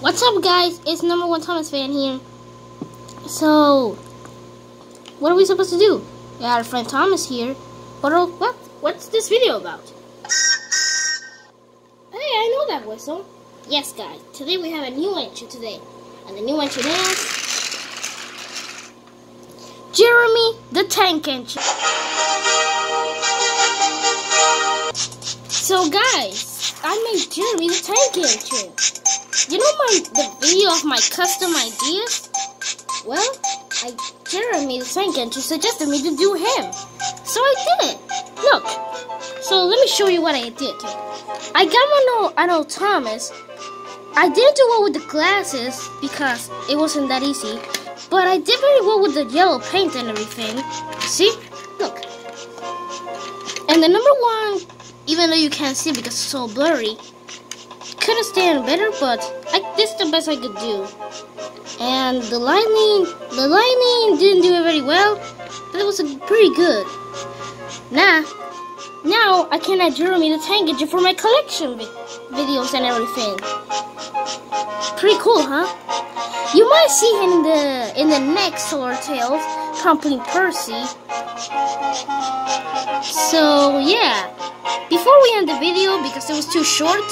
What's up, guys? It's number one Thomas fan here. So, what are we supposed to do? We got our friend Thomas here. What? Are, what? What's this video about? Hey, I know that whistle. Yes, guys. Today we have a new entry today, and the new entry is Jeremy the Tank Engine. So, guys, I made Jeremy the Tank Engine. You know my the video of my custom ideas? Well, I Jeremy the Tank Engine suggested me to do him. So I did it. Look. So let me show you what I did. I got my old, an old Thomas. I didn't do well with the glasses because it wasn't that easy. But I did very well with the yellow paint and everything. See? Look. And the number one, even though you can't see because it's so blurry, could have stayed better, but I, this is the best I could do. And the lightning, the lightning didn't do it very well, but it was pretty good. Now, now I can add Jeremy the Tank Engine for my collection vi videos and everything. Pretty cool, huh? You might see him in the in the next Sodor Tales, pumping Percy. So yeah. Before we end the video, because it was too short,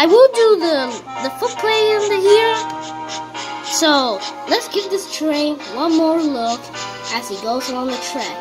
I will do the the foot play the here. So let's give this train one more look as he goes along the track.